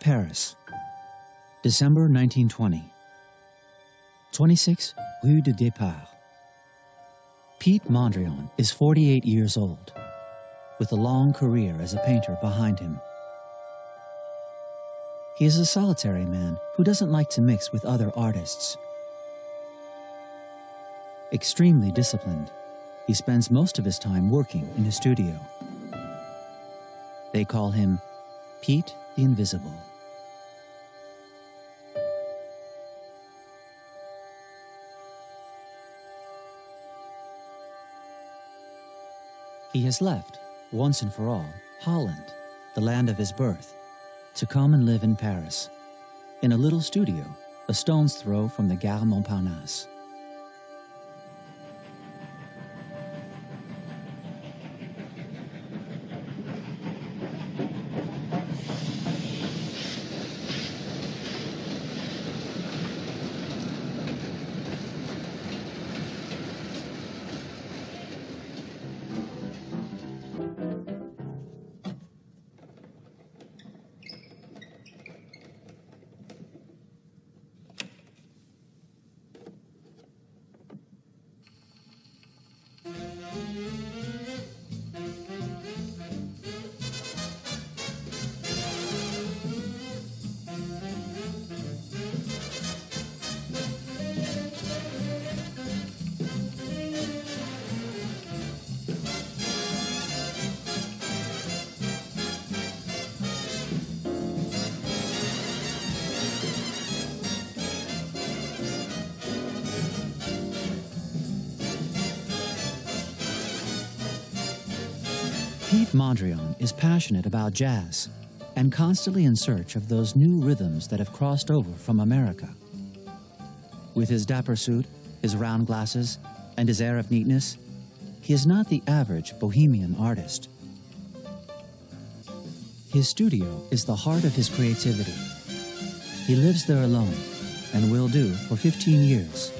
Paris, December 1920. 26 Rue de Départ. Piet Mondrian is 48 years old, with a long career as a painter behind him. He is a solitary man who doesn't like to mix with other artists. Extremely disciplined, he spends most of his time working in his studio. They call him Piet the Invisible. He has left, once and for all, Holland, the land of his birth, to come and live in Paris, in a little studio a stone's throw from the Gare Montparnasse. Piet Mondrian is passionate about jazz and constantly in search of those new rhythms that have crossed over from America. With his dapper suit, his round glasses, and his air of neatness, he is not the average bohemian artist. His studio is the heart of his creativity. He lives there alone and will do for 15 years